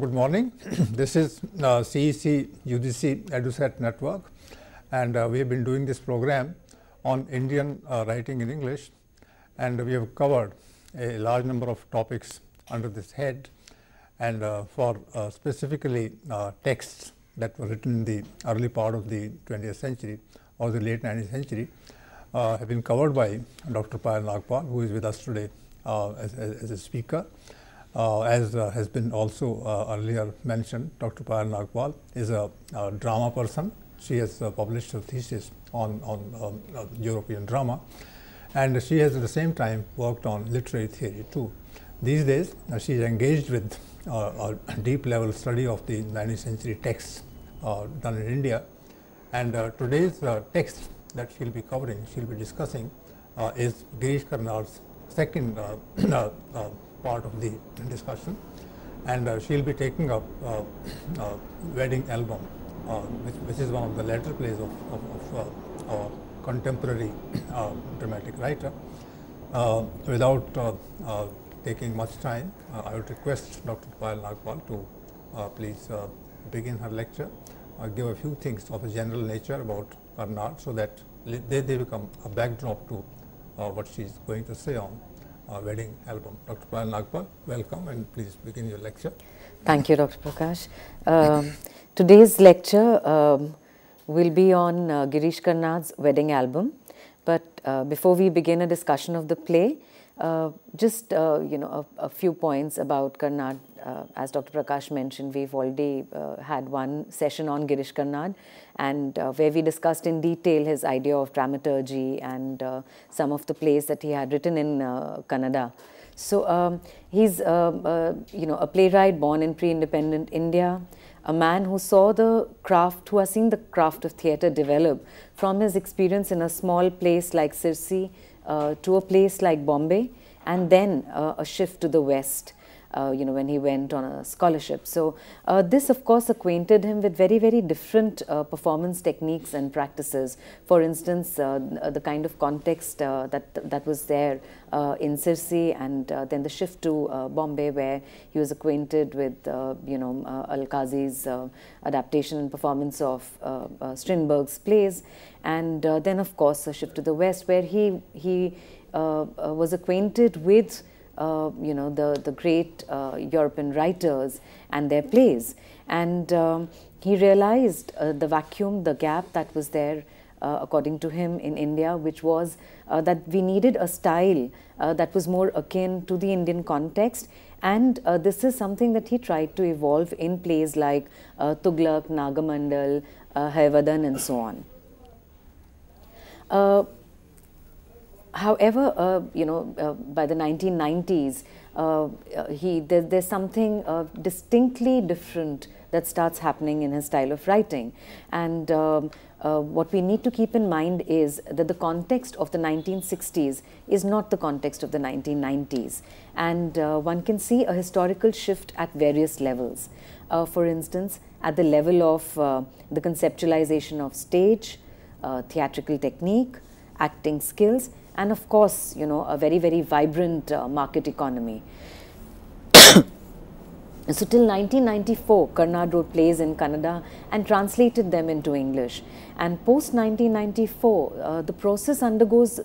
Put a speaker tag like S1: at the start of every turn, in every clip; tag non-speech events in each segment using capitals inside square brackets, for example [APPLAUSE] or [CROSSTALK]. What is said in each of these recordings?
S1: Good morning. [CLEARS THROAT] this is uh, CEC UGC EduSat network and uh, we have been doing this program on Indian uh, writing in English and we have covered a large number of topics under this head and uh, for uh, specifically uh, texts that were written in the early part of the 20th century or the late 19th century have been covered by Dr. Payal Nagpal who is with us today as, as a speaker. Uh, as uh, has been also uh, earlier mentioned, Dr. Payal Nagpal is a, a, drama person. She has uh, published a thesis on, on um, uh, European drama and she has at the same time worked on literary theory too. These days, uh, she is engaged with a deep level study of the 19th century texts done in India and today's text that she will be covering, she will be discussing is Girish Karnad's second [CLEARS THROAT] part of the discussion and uh, she will be taking up uh, uh, wedding album uh, which, which, is one of the later plays of, of, of uh, our contemporary uh, dramatic writer. Uh, without taking much time, I would request Dr. Payal Nagpal to please begin her lecture, give a few things of a general nature about Karnad so that they, they become a backdrop to what she is going to say on uh, wedding album. Dr. Payal Nagpal, welcome and please begin your lecture.
S2: Thank you, Dr. Prakash. Um, today's lecture um, will be on uh, Girish Karnad's wedding album. But uh, before we begin a discussion of the play, uh, just uh, you know a, a, few points about Karnad. Uh, as Dr. Prakash mentioned, we've already had one session on Girish Karnad and uh, where we discussed in detail his idea of dramaturgy and uh, some of the plays that he had written in uh, Kannada. So um, he's, um, uh, you know, a playwright born in pre-independent India, a man who saw the craft, who has seen the craft of theatre develop from his experience in a small place like Sirsi uh, to a place like Bombay, and then uh, a shift to the west uh, Uh, you know, when he went on a scholarship. So uh, this, of course, acquainted him with very, very different uh, performance techniques and practices. For instance, uh, uh the kind of context uh, that that was there uh, in Sirsi, and uh, then the shift to Bombay, where he was acquainted with, you know, Alkazi's adaptation and performance of Strindberg's plays, and then, of course, a shift to the West, where he he was acquainted with uh, you know, the, the great uh, European writers and their plays. And um, he realized uh, the vacuum, the gap that was there, uh, according to him, in India, which was uh, that we needed a style uh, that was more akin to the Indian context. And this is something that he tried to evolve in plays like Tughlaq, Nagamandal, Hayvadan, and so on. However, uh, you know, uh, by the 1990s, uh, uh, he there, there's something uh, distinctly different that starts happening in his style of writing, and um, uh, what we need to keep in mind is that the context of the 1960s is not the context of the 1990s, and one can see a historical shift at various levels. for instance, at the level of the conceptualization of stage, theatrical technique, acting skills, and of course, you know, a very, very vibrant uh, market economy. [COUGHS] so till 1994, Karnad wrote plays in Kannada and translated them into English. And post 1994, uh, the process undergoes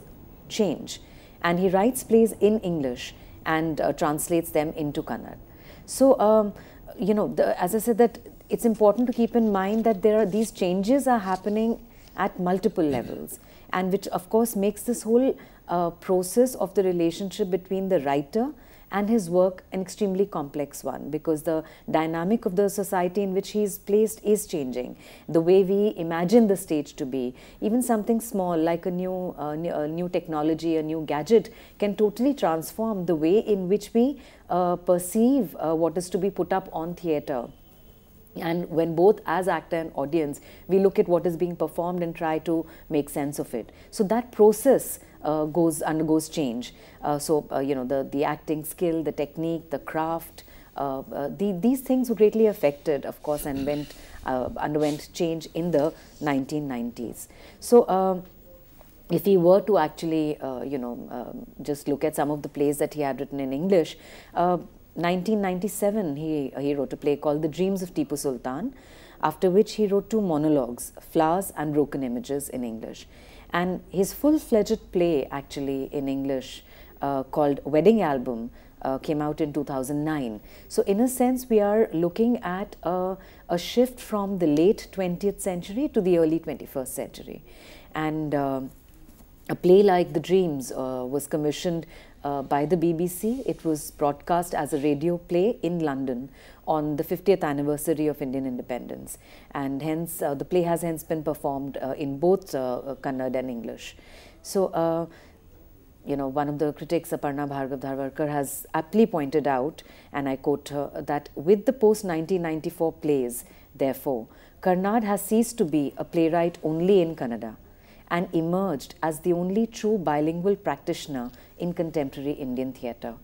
S2: change and he writes plays in English and uh, translates them into Kannada. So, um, you know, the, as I said that it's important to keep in mind that there are these changes are happening at multiple levels and which of course makes this whole uh, process of the relationship between the writer and his work an extremely complex one because the dynamic of the society in which he is placed is changing. The way we imagine the stage to be, even something small like a new, uh, new, uh, new, technology, a new gadget can totally transform the way in which we uh, perceive uh, what is to be put up on theatre and when both as actor and audience we look at what is being performed and try to make sense of it. So that process uh, goes undergoes change. Uh, so uh, you know the the acting skill the technique the craft uh, uh, the, these things were greatly affected of course and went uh, underwent change in the 1990s so um, if he were to actually, you know, um, just look at some of the plays that he had written in English, 1997, he, he wrote a play called The Dreams of Tipu Sultan, after which he wrote two monologues, Flowers and Broken Images in English. And his full-fledged play actually in English uh, called Wedding Album uh, came out in 2009. So in a sense, we are looking at a, a, shift from the late 20th century to the early 21st century. And uh, a play like The Dreams uh, was commissioned uh, by the BBC. It was broadcast as a radio play in London on the 50th anniversary of Indian independence. And hence, uh, the play has hence been performed uh, in both uh, Kannada and English. So, uh, you know, one of the critics, Aparna Bhargav Dharwadker, has aptly pointed out, and I quote her, that with the post-1994 plays, therefore, Karnad has ceased to be a playwright only in Kannada and emerged as the only true bilingual practitioner in contemporary Indian theatre.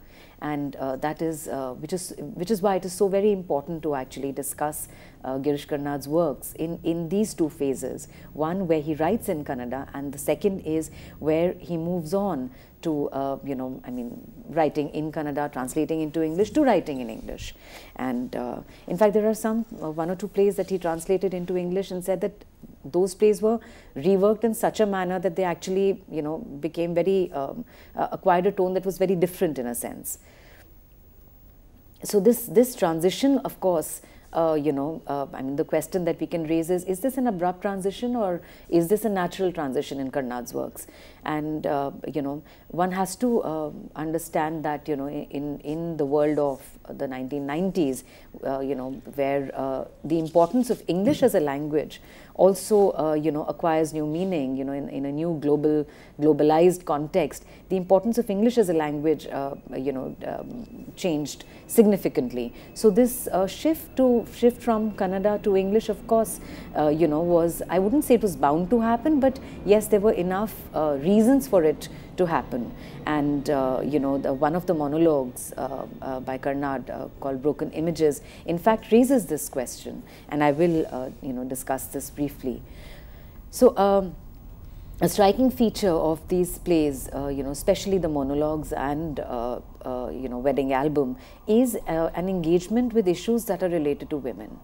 S2: And uh, that is uh, which is which is why it is so very important to actually discuss uh, Girish Karnad's works in in these two phases. One where he writes in Kannada and the second is where he moves on to uh, you know I mean writing in Kannada translating into English to writing in English. And uh, in fact there are some uh, one or two plays that he translated into English and said that those plays were reworked in such a manner that they actually, you know, became very, um, uh, acquired a tone that was very different in a sense. So this, this transition, of course, uh, you know, uh, I mean, the question that we can raise is, is this an abrupt transition or is this a natural transition in Karnad's works? And, uh, you know, one has to um, understand that, you know, in, in the world of the 1990s, uh, you know, where uh, the importance of English as a language also, uh, you know, acquires new meaning, you know, in, in a new global, globalized context, the importance of English as a language, uh, you know, um, changed significantly. So this uh, shift to, shift from Kannada to English, of course, uh, you know, was, I wouldn't say it was bound to happen, but yes, there were enough uh, reasons for it to happen. And, uh, you know, the, one of the monologues uh, uh, by Karnad uh, called Broken Images, in fact, raises this question. And I will, uh, you know, discuss this briefly. So, um, a striking feature of these plays, uh, you know, especially the monologues and, you know, wedding album, is an engagement with issues that are related to women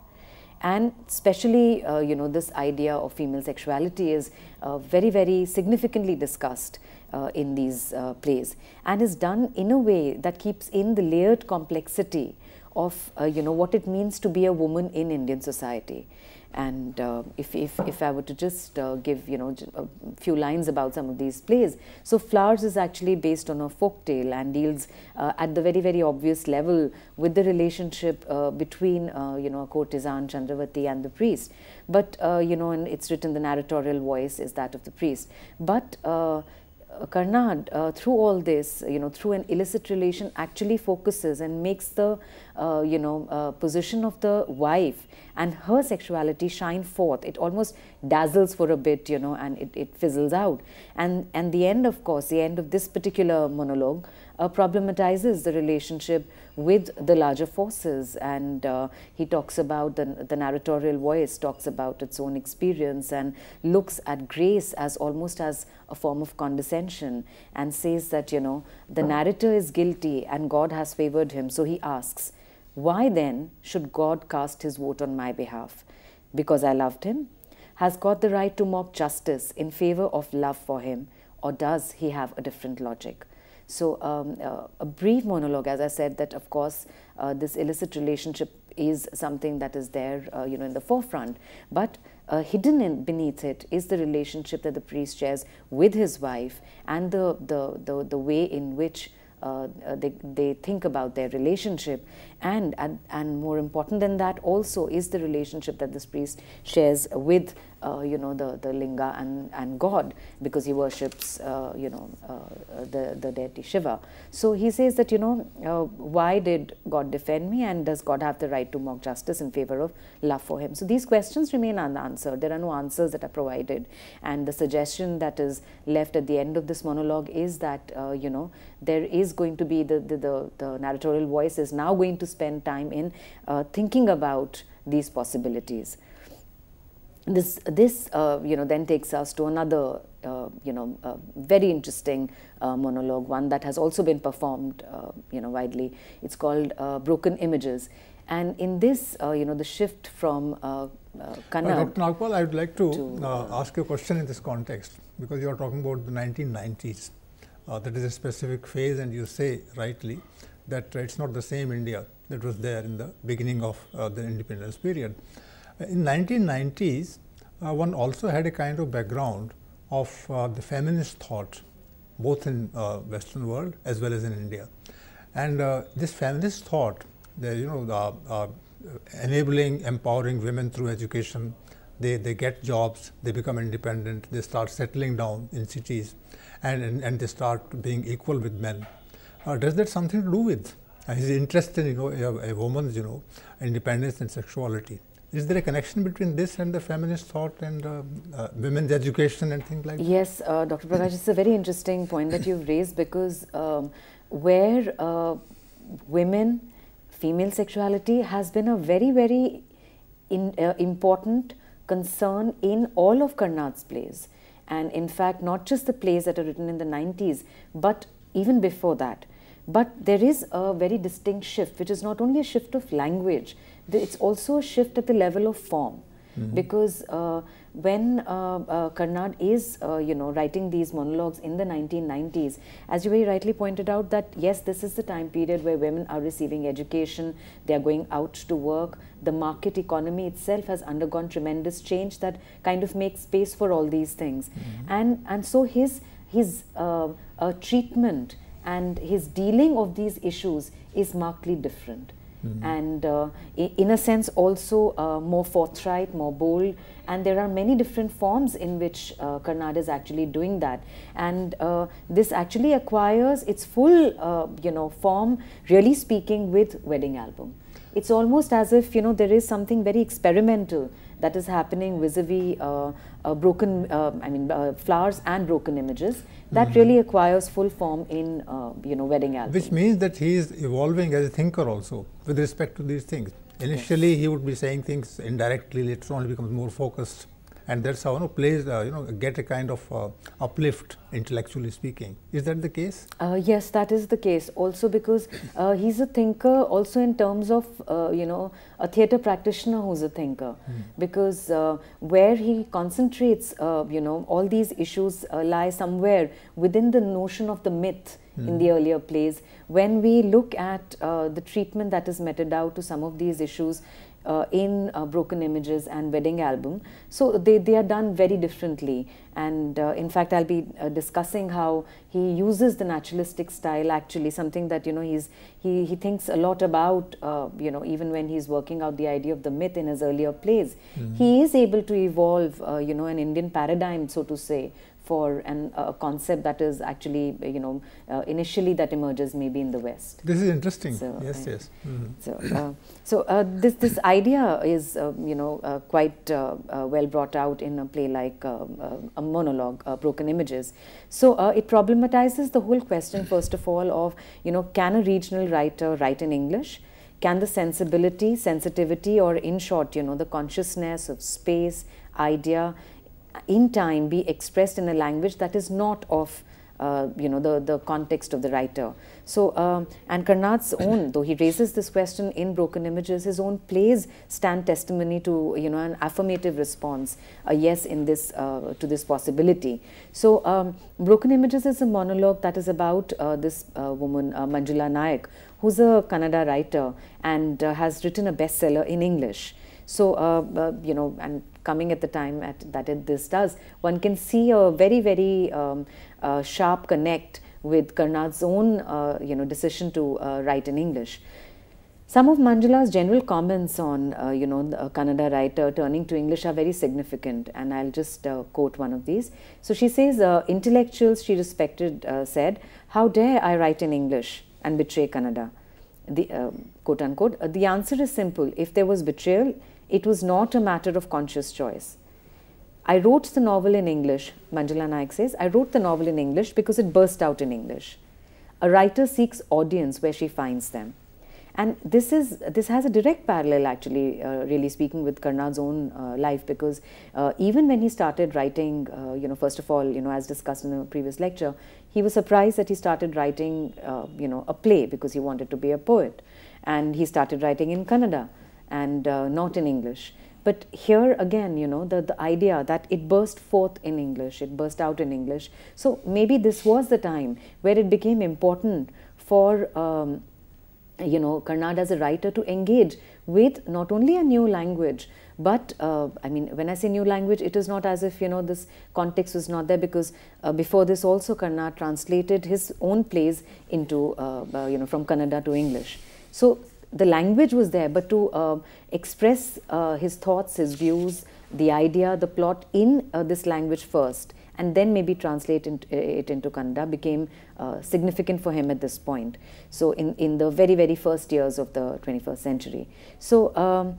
S2: and especially uh, you know this idea of female sexuality is uh, very very significantly discussed uh, in these uh, plays and is done in a way that keeps in the layered complexity of uh, you know what it means to be a woman in Indian society. And uh, if, if, if I were to just uh, give you know a few lines about some of these plays, so Flowers is actually based on a folk tale and deals uh, at the very very obvious level with the relationship between you know a courtesan Chandravati and the priest. But you know, and it's written the narratorial voice is that of the priest. But Karnad, uh, through all this, you know, through an illicit relation, actually focuses and makes the, uh, you know, uh, position of the wife and her sexuality shine forth. It almost dazzles for a bit, you know, and it, it fizzles out. And and the end, of course, the end of this particular monologue uh, problematizes the relationship with the larger forces. And uh, he talks about the, the narratorial voice, talks about its own experience and looks at grace as almost as a form of condescension and says that, you know, the narrator is guilty and God has favored him. So he asks, why then should God cast his vote on my behalf? Because I loved him? Has God the right to mock justice in favor of love for him? Or does he have a different logic? So um, uh, a brief monologue, as I said, that of course uh, this illicit relationship is something that is there, uh, you know, in the forefront. But uh, hidden in, beneath it is the relationship that the priest shares with his wife and the, the, the, the way in which uh, uh, they, they think about their relationship and, and, and more important than that also is the relationship that this priest shares with uh, you know, the, the linga and, and God because he worships, uh, you know, uh, the, the deity Shiva. So he says that, you know, uh, why did God defend me and does God have the right to mock justice in favor of love for him? So these questions remain unanswered. There are no answers that are provided. And the suggestion that is left at the end of this monologue is that, uh, you know, there is going to be the, the, the, the narratorial voice is now going to spend time in uh, thinking about these possibilities. this this uh, you know then takes us to another uh, you know uh, very interesting uh, monologue one that has also been performed uh, you know widely it's called uh, broken images and in this you know the shift from Kannada
S1: Dr. Nagpal I would like to, to ask you a question in this context because you are talking about the 1990s that is a specific phase and you say rightly that it's not the same India that was there in the beginning of the independence period in 1990s, uh, one also had a kind of background of uh, the feminist thought, both in uh, Western world as well as in India. And uh, this feminist thought, the, you know, the, uh, enabling, empowering women through education, they, they get jobs, they become independent, they start settling down in cities, and, and, and they start being equal with men. Uh, does that something to do with his interest in you know, a, a woman's you know, independence and sexuality? Is there a connection between this and the feminist thought and uh, uh, women's education and things like that?
S2: Yes, uh, Dr. Prakash, it's a very interesting point that you've raised because um, where uh, women, female sexuality has been a very, very in, uh, important concern in all of Karnad's plays. And in fact, not just the plays that are written in the 90s, but even before that. But there is a very distinct shift, which is not only a shift of language, it's also a shift at the level of form. Mm -hmm. Because uh, when uh, uh, Karnad is, uh, you know, writing these monologues in the 1990s, as you very rightly pointed out, that yes, this is the time period where women are receiving education, they are going out to work, the market economy itself has undergone tremendous change that kind of makes space for all these things, mm -hmm. and and so his his uh, treatment and his dealing of these issues is markedly different. Mm. And uh, in a sense, also uh, more forthright, more bold, and there are many different forms in which uh, Karnad is actually doing that. And uh, this actually acquires its full, uh, you know, form, really speaking, with Wedding Album. It's almost as if you know there is something very experimental that is happening vis-a-vis -vis, uh, broken, I mean, flowers and broken images that mm -hmm. really acquires full form in uh, you know wedding album.
S1: Which means that he is evolving as a thinker also with respect to these things. Initially, yes. he would be saying things indirectly. Later on, he becomes more focused and that's how you know plays uh, you know get a kind of uh, uplift intellectually speaking. Is that the case?
S2: Uh, yes that is the case. Also because uh, he's a thinker also in terms of uh, you know a theater practitioner who's a thinker. Mm. because uh, where he concentrates you know all these issues lie somewhere within the notion of the myth mm. in the earlier plays. When we look at the treatment that is meted out to some of these issues uh, in uh, Broken Images and Wedding Album. So they, they are done very differently. And uh, in fact, I'll be uh, discussing how he uses the naturalistic style actually, something that, you know, he's, he, he thinks a lot about, uh, you know, even when he's working out the idea of the myth in his earlier plays. Mm -hmm. He is able to evolve, uh, you know, an Indian paradigm, so to say, for an, a concept that is actually, you know, uh, initially that emerges maybe in the West.
S1: This is interesting. So, yes, uh, yes. Mm -hmm.
S2: So, uh, so uh, this this idea is, uh, you know, uh, quite well brought out in a play like a monologue, Broken Images. So it problematizes the whole question, first of all, of, you know, can a regional writer write in English? Can the sensibility, sensitivity, or in short, you know, the consciousness of space, idea, in time be expressed in a language that is not of uh, you know the the context of the writer. So um, and Karnad's [COUGHS] own though he raises this question in broken images his own plays stand testimony to you know an affirmative response a yes in this uh, to this possibility. So um, broken images is a monologue that is about uh, this uh, woman uh, Manjula Nayak who's a Kannada writer and uh, has written a bestseller in English. So, you know, and coming at the time at, that it, this does, one can see a very, very um, uh, sharp connect with Karnad's own, uh, you know, decision to uh, write in English. Some of Manjula's general comments on, uh, you know, a Kannada writer turning to English are very significant, and I'll just quote one of these. So she says, intellectuals she respected said, how dare I write in English and betray Kannada? The, quote unquote, the answer is simple. If there was betrayal, it was not a matter of conscious choice. I wrote the novel in English, Manjula Nayak says, I wrote the novel in English because it burst out in English. A writer seeks audience where she finds them. And this is this has a direct parallel, actually, uh, really speaking, with Karnad's own uh, life, because uh, even when he started writing, uh, you know, first of all, you know, as discussed in the previous lecture, he was surprised that he started writing, uh, you know, a play because he wanted to be a poet, and he started writing in Kannada and uh, not in English. But here again, you know, the, the idea that it burst forth in English, it burst out in English. So maybe this was the time where it became important for um, you know, Karnad as a writer to engage with not only a new language, but uh, I mean, when I say new language, it is not as if, you know, this context was not there because uh, before this also Karnad translated his own plays into, uh, uh you know, from Kannada to English. So the language was there, but to uh, express uh, his thoughts, his views, the idea, the plot in this language first and then maybe translate it into Kannada became uh, significant for him at this point. So in, in the very, very first years of the 21st century. So um,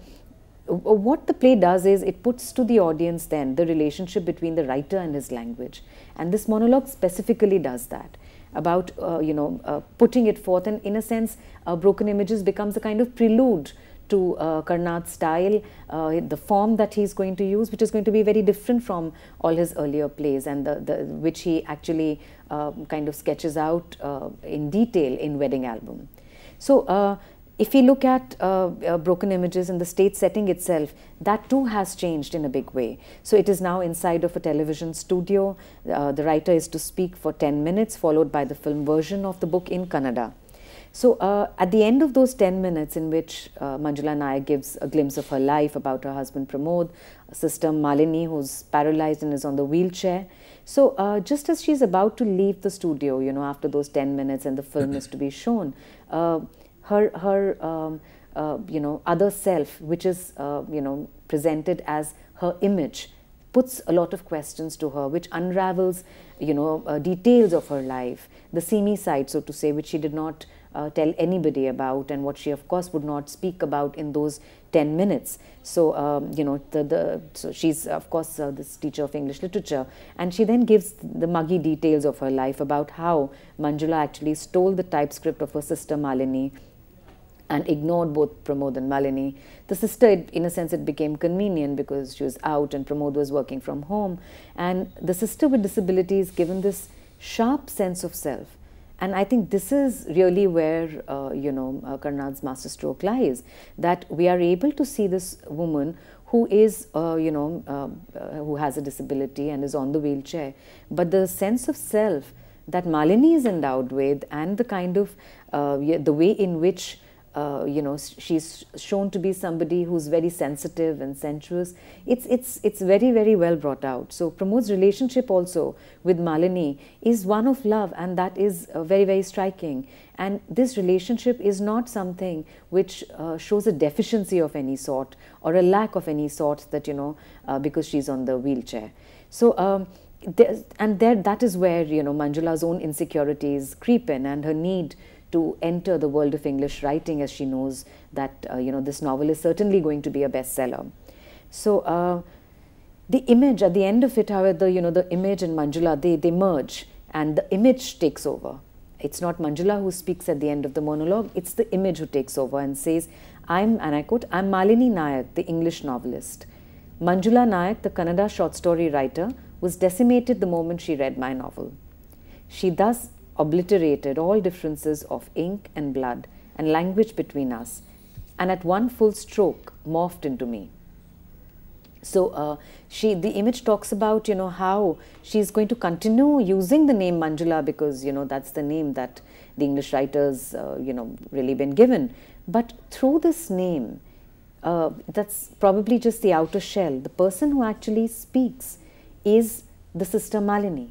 S2: what the play does is it puts to the audience then the relationship between the writer and his language. And this monologue specifically does that about, uh, you know, uh, putting it forth and in a sense, uh, Broken Images becomes a kind of prelude to uh, Karnad's style, uh, the form that he's going to use, which is going to be very different from all his earlier plays and the, the which he actually uh, kind of sketches out uh, in detail in Wedding Album. So if we look at uh, uh, Broken Images in the state setting itself, that too has changed in a big way. So it is now inside of a television studio. Uh, the writer is to speak for 10 minutes, followed by the film version of the book in Kannada. So uh, at the end of those 10 minutes in which uh, Manjula Nayak gives a glimpse of her life about her husband Pramod, sister Malini who's paralyzed and is on the wheelchair. So uh, just as she's about to leave the studio, you know, after those 10 minutes and the film is to be shown, uh, her, her um, uh, you know, other self, which is, uh, you know, presented as her image, puts a lot of questions to her, which unravels, you know, details of her life, the seamy side, so to say, which she did not uh, tell anybody about and what she of course would not speak about in those 10 minutes. So um, you know the, the so she's of course uh, this teacher of english literature and she then gives the muggy details of her life about how manjula actually stole the typescript of her sister malini and ignored both Pramod and Malini. The sister, in a sense, it became convenient because she was out and Pramod was working from home. And the sister with disabilities given this sharp sense of self and I think this is really where, uh, you know, uh, Karnad's masterstroke lies, that we are able to see this woman who is, uh, you know, uh, uh, who has a disability and is on the wheelchair, but the sense of self that Malini is endowed with and the kind of, uh, the way in which uh, you know, she's shown to be somebody who's very sensitive and sensuous. It's, it's, it's very, very well brought out. So Pramod's relationship also with Malini is one of love and that is uh, very, very striking. And this relationship is not something which uh, shows a deficiency of any sort or a lack of any sort that, you know, uh, because she's on the wheelchair. So, um, and there, that is where, you know, Manjula's own insecurities creep in and her need to enter the world of English writing as she knows that uh, you know this novel is certainly going to be a bestseller. So uh, the image at the end of it, however, you know the image and Manjula they they merge and the image takes over. It's not Manjula who speaks at the end of the monologue; it's the image who takes over and says, "I'm," and I quote, "I'm Malini Nayak, the English novelist. Manjula Nayak, the Kannada short story writer, was decimated the moment she read my novel. She thus obliterated all differences of ink and blood and language between us, and at one full stroke morphed into me. So uh, she, the image talks about, you know, how she's going to continue using the name Manjula because, you know, that's the name that the English writers, uh, you know, really been given. But through this name, uh, that's probably just the outer shell. The person who actually speaks is the sister Malini.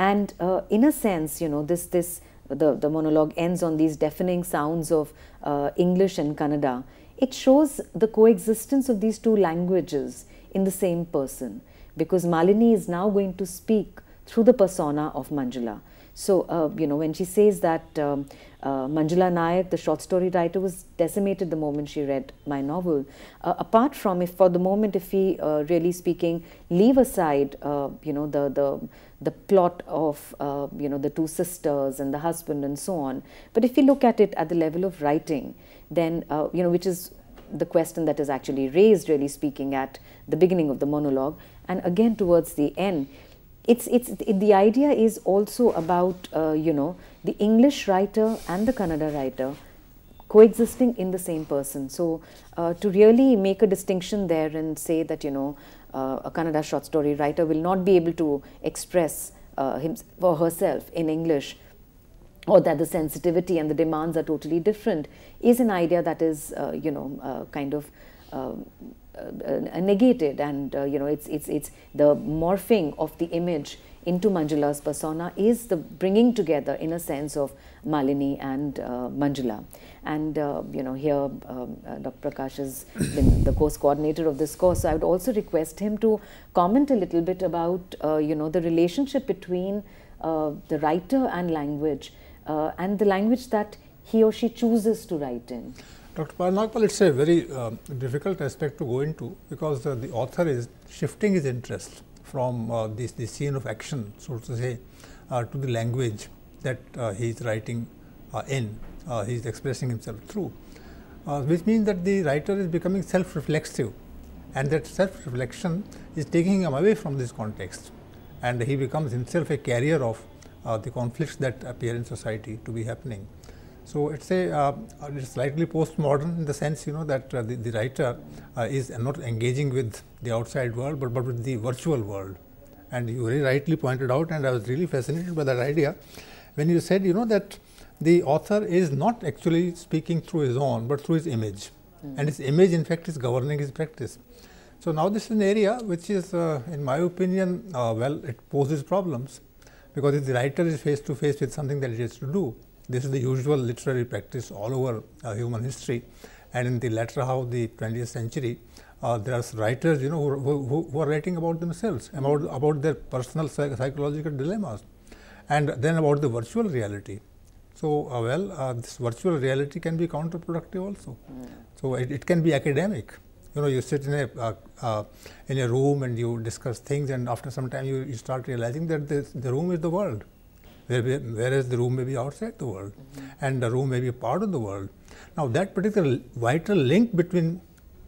S2: And uh, in a sense, you know, this, this, the, the monologue ends on these deafening sounds of uh, English and Kannada. It shows the coexistence of these two languages in the same person because Malini is now going to speak through the persona of Manjula. So, uh, you know, when she says that um, uh, Manjula Nayak, the short story writer, was decimated the moment she read my novel. Uh, apart from, if for the moment, if we uh, really speaking, leave aside, uh, you know, the the the plot of uh, you know the two sisters and the husband and so on. But if we look at it at the level of writing, then you know, which is the question that is actually raised, really speaking, at the beginning of the monologue, and again towards the end it's it's it, the idea is also about uh, you know the English writer and the Kannada writer coexisting in the same person. So uh, to really make a distinction there and say that you know uh, a Kannada short story writer will not be able to express uh, him or herself in English or that the sensitivity and the demands are totally different is an idea that is uh, you know uh, kind of um, negated and uh, you know it's it's it's the morphing of the image into Manjula's persona is the bringing together in a sense of Malini and uh, Manjula. And uh, you know here um, uh, Dr. Prakash has been [COUGHS] the course coordinator of this course. So I would also request him to comment a little bit about uh, you know the relationship between the writer and language and the language that he or she chooses to write in.
S1: Dr. Nagpal, it's a very uh, difficult aspect to go into because uh, the author is shifting his interest from uh, this, this scene of action, so to say, uh, to the language that uh, he is writing uh, in, he is expressing himself through, which means that the writer is becoming self-reflexive and that self-reflection is taking him away from this context and he becomes himself a carrier of the conflicts that appear in society to be happening. So, it is a uh, it's slightly postmodern in the sense you know that uh, the, the writer uh, is not engaging with the outside world, but, but with the virtual world. And you very rightly pointed out and I was really fascinated by that idea when you said you know that the author is not actually speaking through his own, but through his image mm. and his image in fact is governing his practice. So, now this is an area which is uh, in my opinion uh, well it poses problems because if the writer is face to face with something that he has to do this is the usual literary practice all over uh, human history. And in the latter half of the 20th century uh, there are writers you know who, who, who, are writing about themselves about about their personal psych psychological dilemmas and then about the virtual reality. So uh, well uh, this virtual reality can be counterproductive also. Mm. so it, it, can be academic. You know you sit in a uh, uh, in a room and you discuss things and after some time you, you start realizing that this, the room is the world whereas the room may be outside the world mm -hmm. and the room may be part of the world. Now, that particular vital link between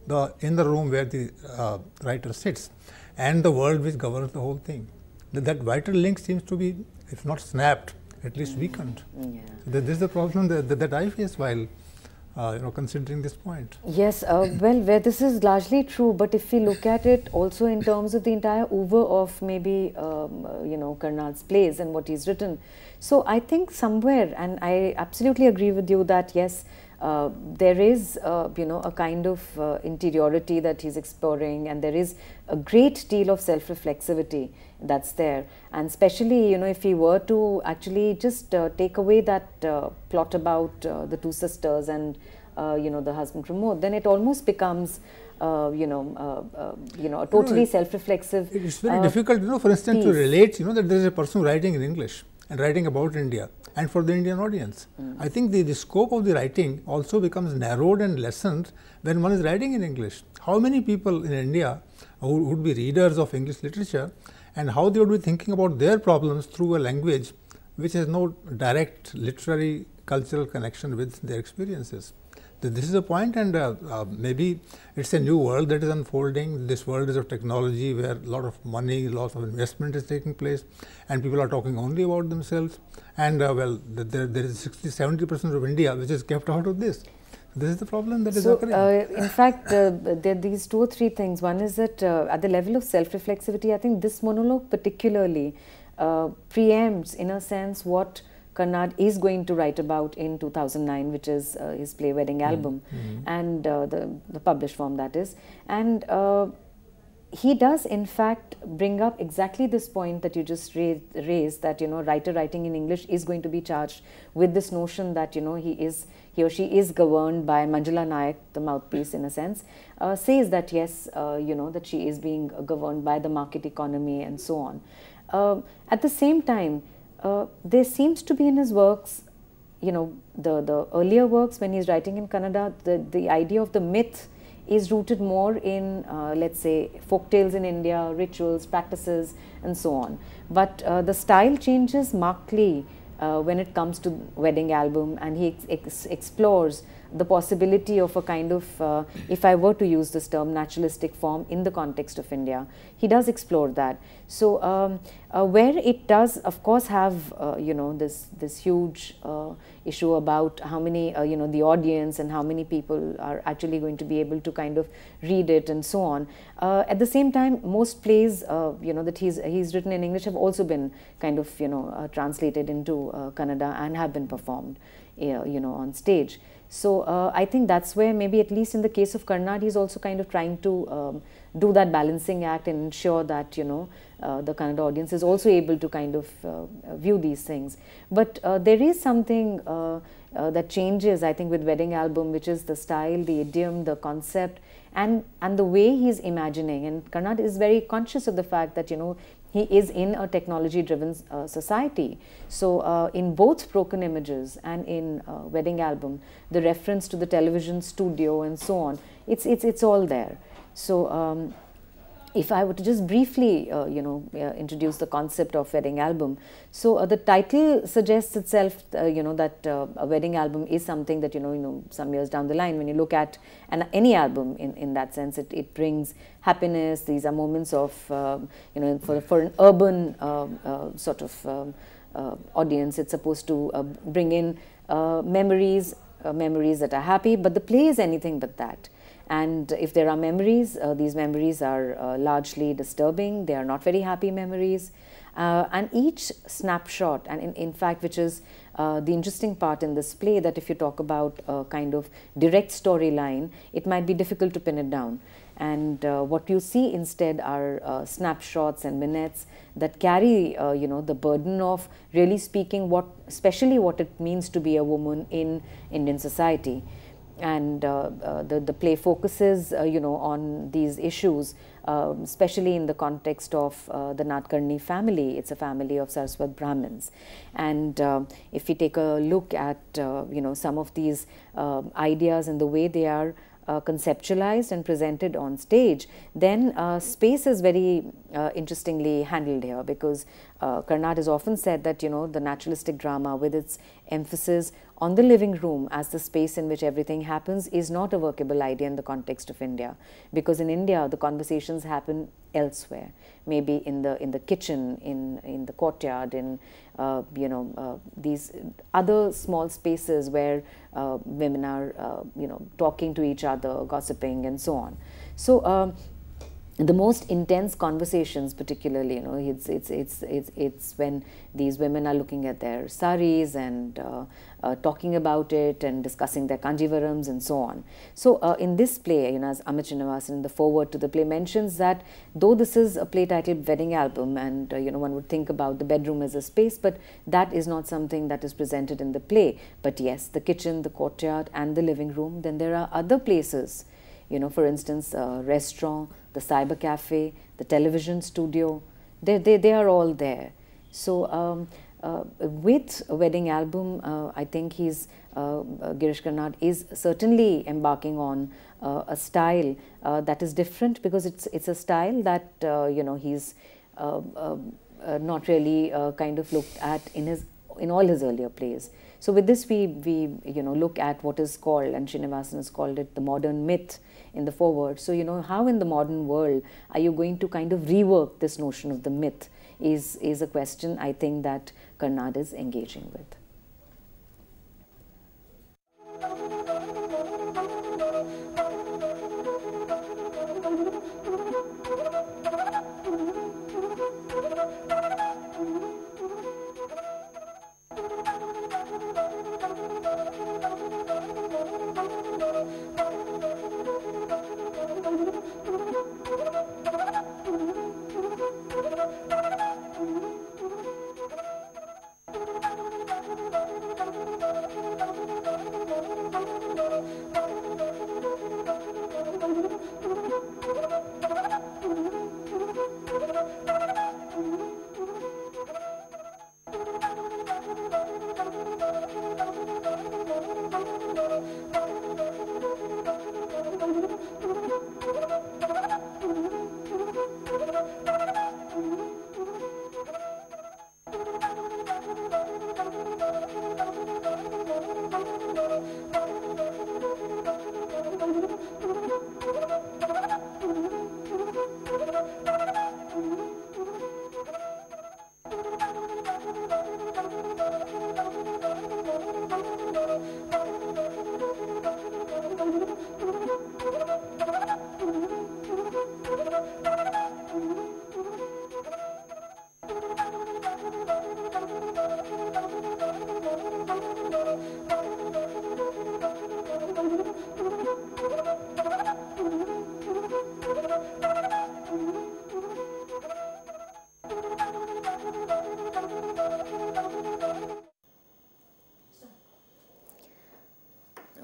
S1: the in the room where the uh, writer sits and the world which governs the whole thing, that, that vital link seems to be, if not snapped, at least weakened. Mm, yeah. This is the problem that, that, that I face while uh, you know, considering this point.
S2: Yes, uh, well, where this is largely true, but if we look at it also in terms of the entire oeuvre of maybe, um, uh, you know, Karnad's plays and what he's written. So I think somewhere, and I absolutely agree with you that yes, uh, there is, uh, you know, a kind of uh, interiority that he's exploring, and there is a great deal of self-reflexivity that's there. And especially, you know, if he were to actually just uh, take away that uh, plot about uh, the two sisters and, you know, the husband Pramod, then it almost becomes uh, you know, uh, uh, you know, a totally no, self-reflexive.
S1: It's very difficult, you know, for instance, piece. to relate, you know, that there is a person writing in English and writing about India and for the Indian audience. Mm. I think the, the scope of the writing also becomes narrowed and lessened when one is writing in English. How many people in India who would be readers of English literature and how they would be thinking about their problems through a language which has no direct literary cultural connection with their experiences. This is a point and uh, uh, maybe it's a new world that is unfolding. This world is of technology where a lot of money, lots of investment is taking place and people are talking only about themselves. And uh, well, there, there is 60, 70 percent of India which is kept out of this. This is the problem that is
S2: so,
S1: occurring.
S2: Uh, in fact, uh, there are these two or three things. One is that uh, at the level of self-reflexivity, I think this monologue particularly preempts, in a sense, what Karnad is going to write about in 2009, which is uh, his play Wedding mm. Album, mm. and uh, the, the published form that is. And uh, he does, in fact, bring up exactly this point that you just raised, raised, that, you know, writer writing in English is going to be charged with this notion that, you know, he is, he or she is governed by Manjula Nayak, the mouthpiece in a sense, uh, says that, yes, uh, you know, that she is being governed by the market economy and so on. Uh, at the same time, uh, there seems to be in his works, you know, the, the earlier works when he's writing in Kannada, the, the idea of the myth is rooted more in, uh, let's say, folk tales in India, rituals, practices, and so on. But uh, the style changes markedly uh, when it comes to wedding album, and he ex ex explores the possibility of a kind of, uh, if I were to use this term, naturalistic form in the context of India. He does explore that. So um, uh, where it does, of course, have uh, you know this this huge uh, issue about how many uh, you know the audience and how many people are actually going to be able to kind of read it and so on. Uh, at the same time, most plays you know that he's he's written in English have also been kind of you know translated into Kannada and have been performed you know on stage. So uh, I think that's where maybe at least in the case of Karnad, he's also kind of trying to um, do that balancing act and ensure that you know uh, the Kannada audience is also able to kind of uh, view these things. But uh, there is something uh, uh, that changes, I think, with Wedding Album, which is the style, the idiom, the concept, and and the way he's imagining. And Karnad is very conscious of the fact that you know he is in a technology driven uh, society. So, uh, in both Broken Images and in uh, Wedding Album, the reference to the television studio and so on, it's, it's, it's all there. So, um, if I were to just briefly, uh, you know, uh, introduce the concept of wedding album. So uh, the title suggests itself, uh, you know, that uh, a wedding album is something that, you know, you know, some years down the line, when you look at an, any album in, in that sense, it, it brings happiness. These are moments of, um, you know, for, for an urban uh, sort of um, audience, it's supposed to bring in memories, memories that are happy, but the play is anything but that. And if there are memories, uh, these memories are uh, largely disturbing, they are not very happy memories. Uh, and each snapshot, and in, in fact, which is uh, the interesting part in this play, that if you talk about a kind of direct storyline, it might be difficult to pin it down. And uh, what you see instead are uh, snapshots and minutes that carry, you know, the burden of really speaking what, especially what it means to be a woman in Indian society and uh, uh, the, the play focuses, uh, you know, on these issues, um, especially in the context of the Nadkarni family. It's a family of Saraswat Brahmins. And if we take a look at, you know, some of these ideas and the way they are uh, conceptualized and presented on stage, then uh, space is very uh, interestingly handled here because uh, Karnad has often said that you know the naturalistic drama with its emphasis on the living room as the space in which everything happens is not a workable idea in the context of India. Because in India the conversations happen elsewhere. Maybe in the in the kitchen in in the courtyard in uh, you know uh, these other small spaces where uh, women are uh, you know talking to each other gossiping and so on. So um, the most intense conversations particularly you know it's it's it's it's, it's when these women are looking at their saris and uh, uh, talking about it and discussing their kanjivarams and so on. So uh, in this play you know as Amrit Srinivasan in the forward to the play mentions that though this is a play titled wedding album and uh, you know one would think about the bedroom as a space but that is not something that is presented in the play. But yes the kitchen the courtyard and the living room then there are other places you know for instance a restaurant the cyber cafe, the television studio, they, they, they are all there. So um, uh, with a wedding album, uh, I think he's, uh, uh Girish Karnad is certainly embarking on uh, a style uh, that is different because it's, it's a style that, you know, he's not really kind of looked at in his, in all his earlier plays. So with this, we, we you know, look at what is called, and Srinivasan has called it the modern myth, in the forward. So, you know, how in the modern world are you going to kind of rework this notion of the myth is, is a question I think that Karnad is engaging with.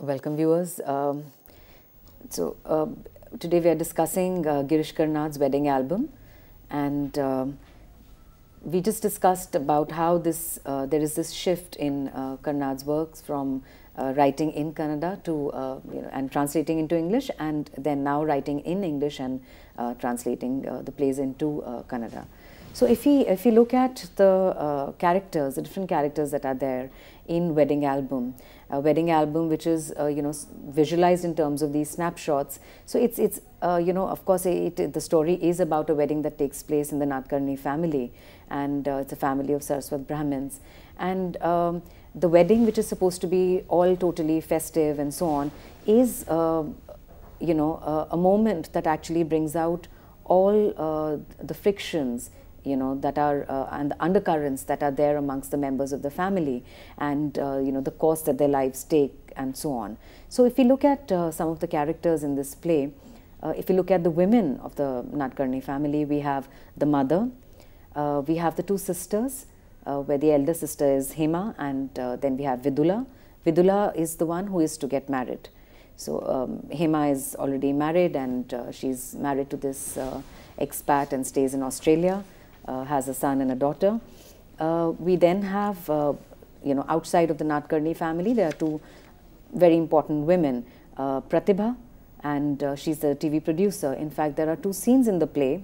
S2: Welcome viewers. Um, so uh, today we are discussing uh, Girish Karnad's wedding album and um, we just discussed about how this uh, there is this shift in uh, Karnad's works from uh, writing in Kannada to uh, you know and translating into English and then now writing in English and uh, translating the plays into Kannada. So if we if we look at the characters, the different characters that are there in Wedding Album, a wedding album which is uh, you know visualized in terms of these snapshots. So it's it's uh, you know of course it, it, the story is about a wedding that takes place in the Nadkarni family. And uh, it's a family of Saraswat Brahmins. And um, the wedding which is supposed to be all totally festive and so on is uh, you know uh, a moment that actually brings out all uh, the frictions you know that are uh, and the undercurrents that are there amongst the members of the family and uh, you know the course that their lives take and so on. So if we look at uh, some of the characters in this play uh, if you look at the women of the Nadkarni family we have the mother uh, we have the two sisters uh, where the elder sister is Hema and then we have Vidula. Vidula is the one who is to get married. So um, Hema is already married and she's married to this expat and stays in Australia has a son and a daughter. Uh, we then have, uh, you know, outside of the Nadkarni family, there are two very important women, Pratibha, and she's the TV producer. In fact, there are two scenes in the play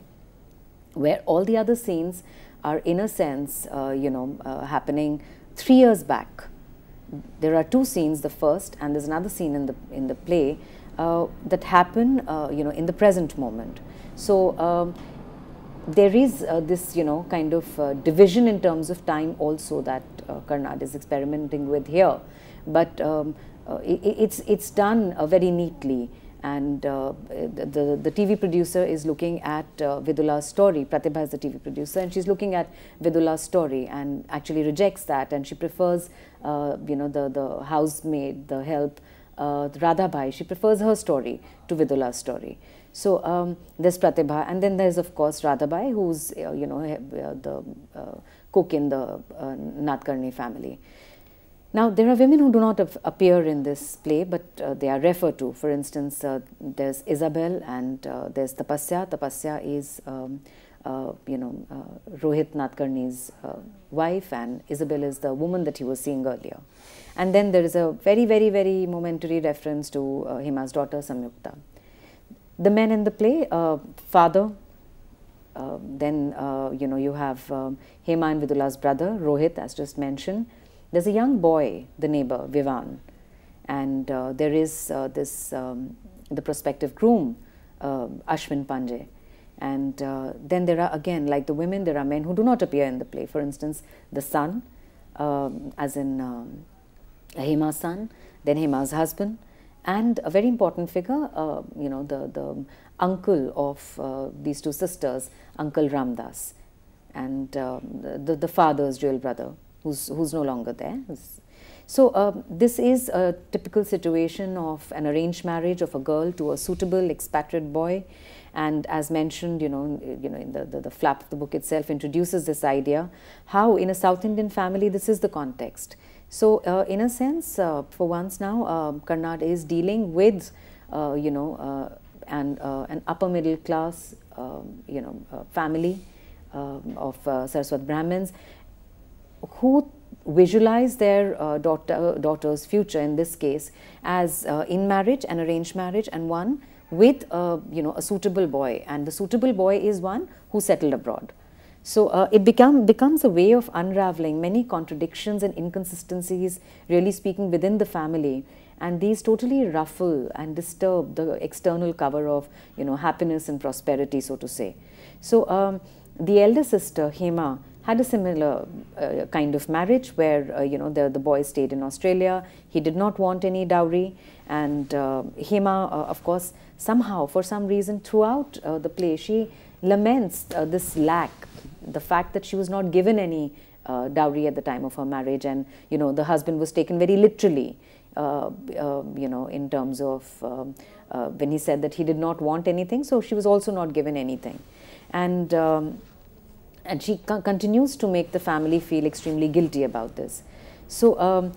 S2: where all the other scenes are, in a sense, you know, happening three years back there are two scenes the first and there's another scene in the in the play uh, that happen uh, you know in the present moment so um, there is uh, this, you know, kind of uh, division in terms of time also that uh, Karnad is experimenting with here. But um, uh, it, it's, it's done uh, very neatly. And uh, the, the TV producer is looking at Vidula's story. Pratibha is the TV producer, and she's looking at Vidula's story and actually rejects that. And she prefers, you know, the, the housemaid, the help, uh, Radhabai, she prefers her story to Vidula's story. So um, there's Pratibha, and then there's of course Radhabai, who's uh, you know uh, the uh, cook in the uh, Nadkarni family. Now there are women who do not appear in this play, but uh, they are referred to. For instance, uh, there's Isabel and there's Tapasya. Tapasya is um, you know Rohit Nadkarni's wife, and Isabel is the woman that he was seeing earlier. And then there is a very, very, very momentary reference to Hema's daughter Samyukta the men in the play, uh, father, uh, then uh, you know you have um, Hema and Vidula's brother Rohit, as just mentioned. There's a young boy, the neighbor Vivan, and uh, there is uh, this um, the prospective groom uh, Ashwin Panjay. And then there are again, like the women, there are men who do not appear in the play. For instance, the son, um, as in um, Hema's son, then Hema's husband, and a very important figure, uh, you know, the, the uncle of uh, these two sisters, Uncle Ramdas, and um, the, the father's jewel brother, who's, who's no longer there. So uh, this is a typical situation of an arranged marriage of a girl to a suitable expatriate boy. And as mentioned, you know, you know, in the, the, the flap of the book itself introduces this idea, how in a South Indian family, this is the context so, uh, in a sense, uh, for once now, uh, Karnad is dealing with, uh, you know, uh, an, uh, an upper middle class, um, you know, family um, of Saraswat Brahmins who visualize their daughter, daughter's future, in this case, as in marriage, an arranged marriage, and one with, you know, a suitable boy. And the suitable boy is one who settled abroad. So uh, it become, becomes a way of unraveling many contradictions and inconsistencies, really speaking, within the family. And these totally ruffle and disturb the external cover of, you know, happiness and prosperity, so to say. So um, the elder sister, Hema, had a similar uh, kind of marriage where, uh, you know, the, the boy stayed in Australia. He did not want any dowry. And uh, Hema, uh, of course, somehow, for some reason, throughout uh, the play, she laments this lack the fact that she was not given any uh, dowry at the time of her marriage and you know the husband was taken very literally uh, uh, you know in terms of um, uh, when he said that he did not want anything so she was also not given anything. And um, and she co continues to make the family feel extremely guilty about this. So um,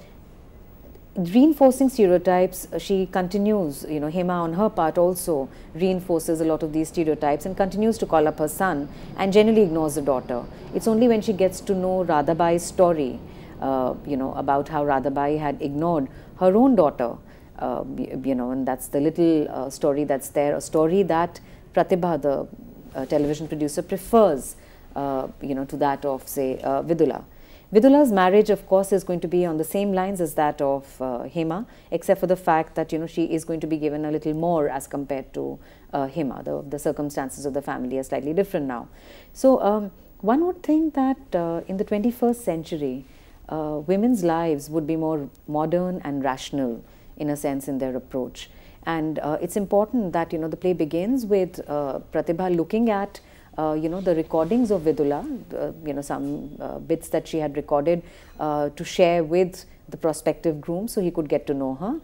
S2: reinforcing stereotypes, uh, she continues, you know, Hema on her part also reinforces a lot of these stereotypes and continues to call up her son and generally ignores the daughter. It's only when she gets to know Radhabai's story, uh, you know, about how Radhabai had ignored her own daughter, uh, you know, and that's the little uh, story that's there, a story that Pratibha, the uh, television producer, prefers, uh, you know, to that of, say, Vidula. Vidula's marriage, of course, is going to be on the same lines as that of uh, Hema, except for the fact that you know she is going to be given a little more as compared to uh, Hema. The, the circumstances of the family are slightly different now. So um, one would think that uh, in the 21st century, uh, women's lives would be more modern and rational in a sense in their approach. And uh, it's important that you know the play begins with uh, Pratibha looking at uh, you know, the recordings of Vidula, uh, you know, some uh, bits that she had recorded uh, to share with the prospective groom so he could get to know her.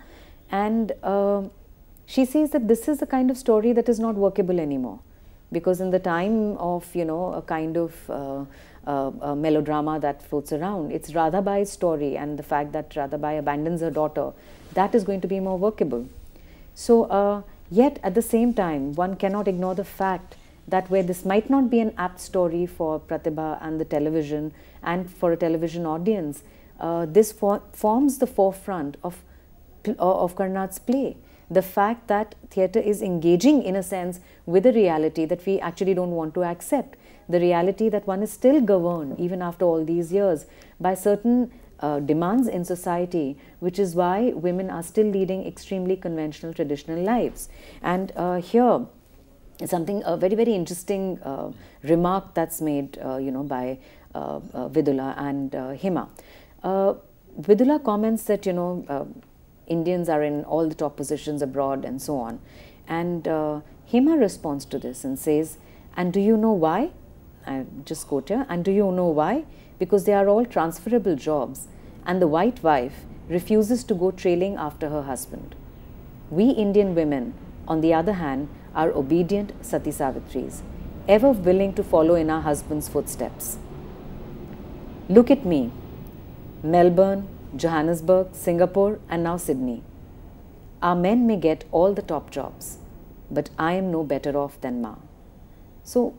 S2: And uh, she says that this is a kind of story that is not workable anymore because in the time of, you know, a kind of uh, melodrama that floats around, it's Radhabai's story and the fact that Radhabai abandons her daughter, that is going to be more workable. So, yet at the same time, one cannot ignore the fact that where this might not be an apt story for Pratibha and the television and for a television audience, uh, this for forms the forefront of, uh, of Karnad's play. The fact that theatre is engaging in a sense with a reality that we actually don't want to accept. The reality that one is still governed, even after all these years, by certain uh, demands in society, which is why women are still leading extremely conventional traditional lives. And uh, here, something a very very interesting uh, remark that's made uh, you know by uh, uh Vidula and uh, Hema. Uh, Vidula comments that you know Indians are in all the top positions abroad and so on, and Hema responds to this and says, "And do you know why?" I just quote here. And do you know why? Because they are all transferable jobs, and the white wife refuses to go trailing after her husband. We Indian women, on the other hand, are obedient Sati Savitris, ever willing to follow in our husband's footsteps. Look at me Melbourne, Johannesburg, Singapore, and now Sydney. Our men may get all the top jobs, but I am no better off than Ma. So,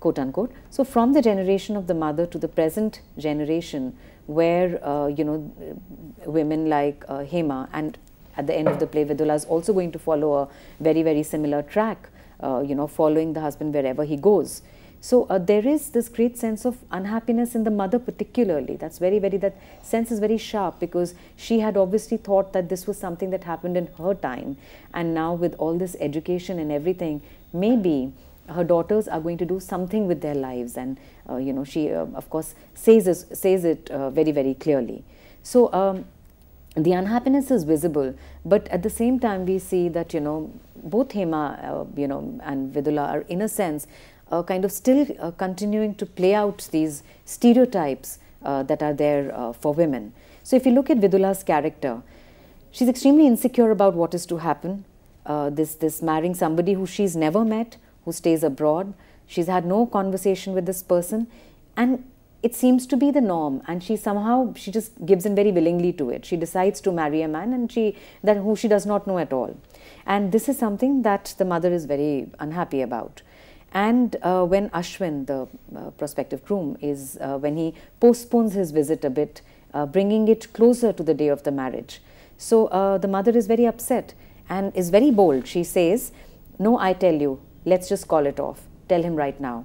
S2: quote unquote. So, from the generation of the mother to the present generation, where uh, you know women like uh, Hema and at the end of the play, Vidula is also going to follow a very, very similar track, uh, you know, following the husband wherever he goes. So uh, there is this great sense of unhappiness in the mother particularly. That's very, very, that sense is very sharp because she had obviously thought that this was something that happened in her time. And now with all this education and everything, maybe her daughters are going to do something with their lives. And, uh, you know, she, uh, of course, says, says it uh, very, very clearly. So um, the unhappiness is visible, but at the same time we see that you know both Hema, uh, you know, and Vidula are in a sense uh, kind of still uh, continuing to play out these stereotypes uh, that are there uh, for women. So if you look at Vidula's character, she's extremely insecure about what is to happen. Uh, this this marrying somebody who she's never met, who stays abroad. She's had no conversation with this person, and it seems to be the norm. And she somehow she just gives in very willingly to it. She decides to marry a man and she that who she does not know at all. And this is something that the mother is very unhappy about. And uh, when ashwin the uh, prospective groom is uh, when he postpones his visit a bit uh, bringing it closer to the day of the marriage. So uh, the mother is very upset and is very bold. She says no i tell you. Let's just call it off. Tell him right now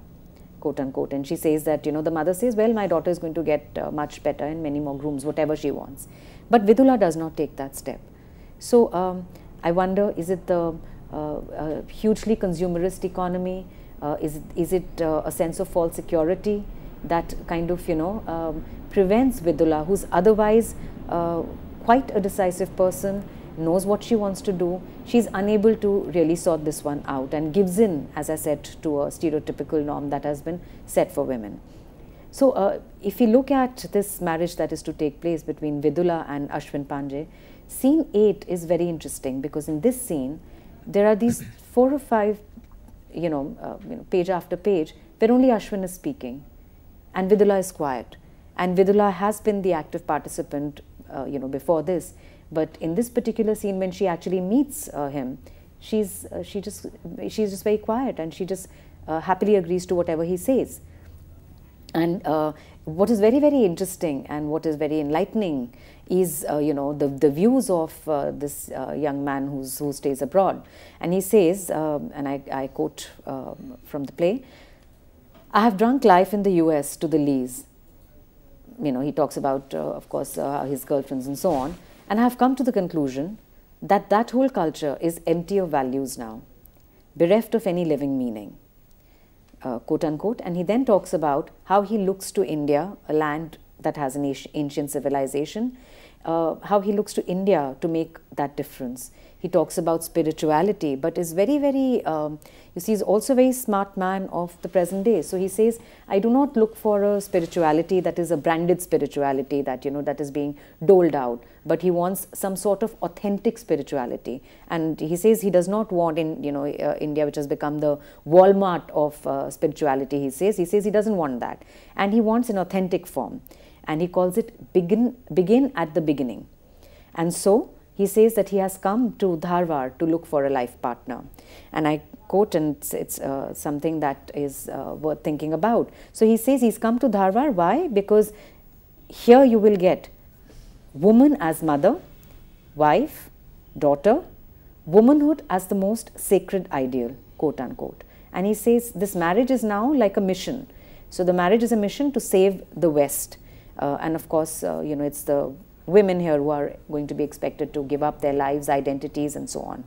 S2: quote unquote. And she says that, you know, the mother says, well, my daughter is going to get uh, much better and many more grooms, whatever she wants. But Vidula does not take that step. So um, I wonder, is it the uh, hugely consumerist economy? Uh, is, it, is it uh, a sense of false security that kind of, you know, um, prevents Vidula, who's otherwise uh, quite a decisive person, knows what she wants to do, she's unable to really sort this one out and gives in, as I said, to a stereotypical norm that has been set for women. So, uh, if you look at this marriage that is to take place between Vidula and Ashwin Pandey, scene 8 is very interesting because in this scene, there are these [COUGHS] four or five, you know, uh, you know, page after page, where only Ashwin is speaking and Vidula is quiet. And Vidula has been the active participant, uh, you know, before this But in this particular scene, when she actually meets uh, him, she's uh, she just she's just very quiet and she just uh, happily agrees to whatever he says. And uh, what is very very interesting and what is very enlightening is uh, you know the, the views of uh, this young man who's, who stays abroad. And he says um, and I, I quote um, from the play I have drunk life in the US to the lees. You know he talks about of course his girlfriends and so on and I have come to the conclusion that that whole culture is empty of values now bereft of any living meaning uh, quote unquote. And he then talks about how he looks to India, a land that has an ancient civilization, uh, how he looks to India to make that difference. He talks about spirituality, but is very, very, um, you see, he's also a very smart man of the present day. So he says, I do not look for a spirituality that is a branded spirituality that, you know, that is being doled out, but he wants some sort of authentic spirituality. And he says he does not want in, you know, uh, India, which has become the Walmart of uh, spirituality, he says, he says he doesn't want that. And he wants an authentic form. And he calls it begin, begin at the beginning. And so, he says that he has come to Dharwar to look for a life partner. And I quote, and it's, it's uh, something that is uh, worth thinking about. So he says he's come to Dharwar. Why? Because here you will get woman as mother, wife, daughter, womanhood as the most sacred ideal, quote unquote. And he says this marriage is now like a mission. So the marriage is a mission to save the West. Uh, and of course, uh, you know, it's the women here who are going to be expected to give up their lives, identities, and so on.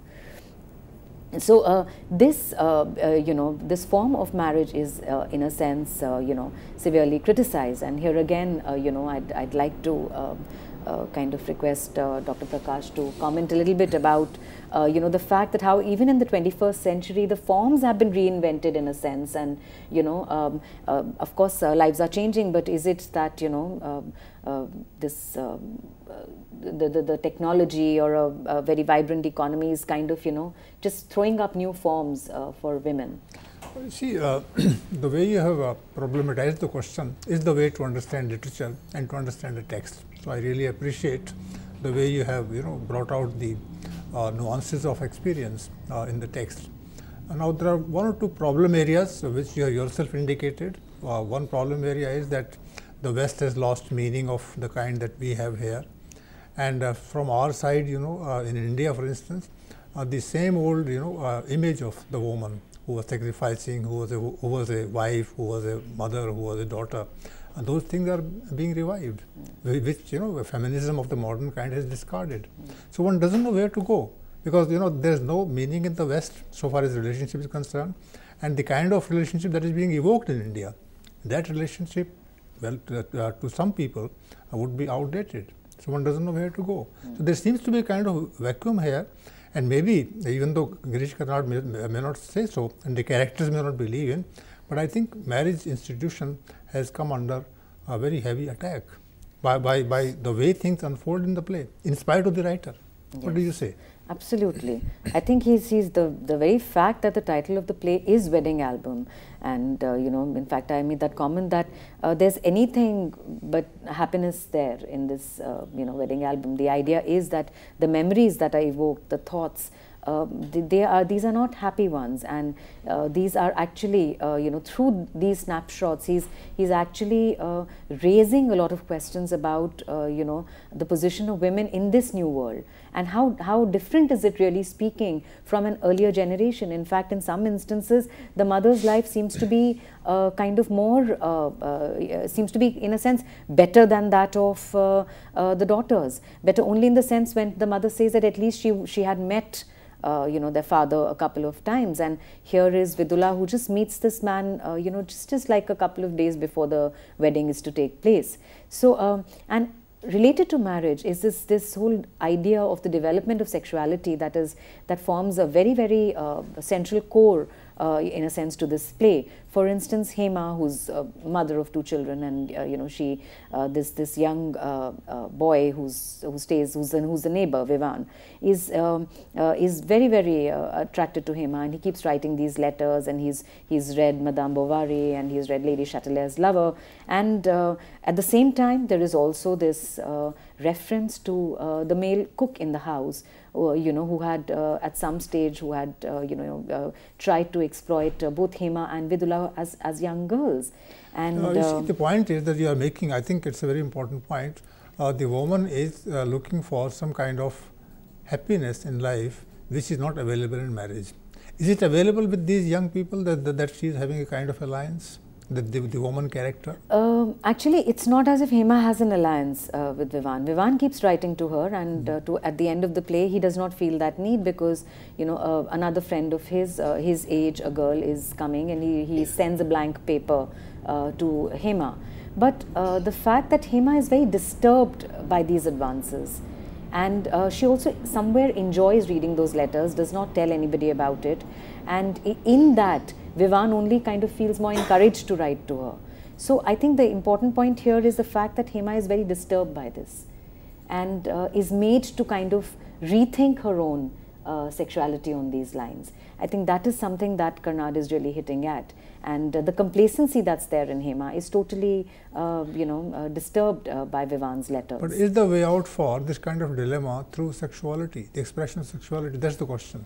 S2: So uh, this, uh, uh, you know, this form of marriage is, uh, in a sense, uh, you know, severely criticized. And here again, uh, you know, I'd, I'd like to um, kind of request Dr. Prakash to comment a little bit about, you know, the fact that how even in the 21st century, the forms have been reinvented in a sense. And, you know, um, of course, lives are changing, but is it that, you know, um, this um, the, the, the, technology or a, a, very vibrant economy is kind of, you know, just throwing up new forms uh, for women.
S1: See, uh, [CLEARS THROAT] the way you have uh, problematized the question is the way to understand literature and to understand the text. So I really appreciate the way you have, you know, brought out the uh, nuances of experience uh, in the text. now there are one or two problem areas which you have yourself indicated. Uh, one problem area is that the West has lost meaning of the kind that we have here. And uh, from our side, you know, uh, in India, for instance, uh, the same old, you know, uh, image of the woman who was sacrificing, who was a, who was a wife, who was a mother, who was a daughter, and those things are being revived, mm. which, you know, feminism of the modern kind has discarded. Mm. So one doesn't know where to go because, you know, there's no meaning in the West so far as relationship is concerned. And the kind of relationship that is being evoked in India, that relationship, well, to, uh, to some people, uh, would be outdated. So one doesn't know where to go. Mm. So there seems to be a kind of vacuum here. And maybe, even though Girish Karnad may, may, not say so, and the characters may not believe in, but I think marriage institution has come under a very heavy attack by, by, by the way things unfold in the play, in spite of the writer. Yes. What do you say?
S2: Absolutely. I think he sees the, the very fact that the title of the play is Wedding Album. And, uh, you know, in fact, I made that comment that uh, there's anything but happiness there in this, uh, you know, wedding album. The idea is that the memories that are evoked, the thoughts, um, they are these are not happy ones. And uh, these are actually uh, you know through these snapshots he's he's actually uh, raising a lot of questions about uh, you know the position of women in this new world. And how how different is it really speaking from an earlier generation? In fact in some instances the mother's life seems to be uh, kind of more seems to be in a sense better than that of the daughters. Better only in the sense when the mother says that at least she she had met uh, you know, their father a couple of times. And here is Vidula who just meets this man, uh, you know, just, just like a couple of days before the wedding is to take place. So, um, and related to marriage is this this whole idea of the development of sexuality that is that forms a very very uh, central core uh, in a sense, to this play. For instance, Hema, who's a mother of two children, and uh, you know, she uh, this this young uh, uh, boy who's who stays who's who's a neighbor, Vivan, is um, is very very attracted to Hema, and he keeps writing these letters, and he's he's read Madame Bovary, and he's read Lady Chatterley's Lover, and at the same time, there is also this reference to the male cook in the house uh, Uh, you know, who had uh, at some stage who had, uh, you know, uh, tried to exploit uh, both Hema and Vidula as, as young girls.
S1: And see, um, the point is that you are making, I think it's a very important point. the woman is looking for some kind of happiness in life which is not available in marriage. Is it available with these young people that, that, that she is having a kind of alliance? The, the, the woman character?
S2: Um, actually, it's not as if Hema has an alliance uh, with Vivan. Vivan keeps writing to her, and uh, to, at the end of the play, he does not feel that need because you know uh, another friend of his, uh, his age, a girl, is coming, and he, he sends a blank paper uh, to Hema. But uh, the fact that Hema is very disturbed by these advances, and she also somewhere enjoys reading those letters, does not tell anybody about it, and in that Vivan only kind of feels more encouraged to write to her. So I think the important point here is the fact that Hema is very disturbed by this and uh, is made to kind of rethink her own uh, sexuality on these lines. I think that is something that Karnad is really hitting at. And uh, the complacency that's there in Hema is totally, uh, you know, uh, disturbed uh, by Vivan's letters.
S1: But is the way out for this kind of dilemma through sexuality, the expression of sexuality? That's the question.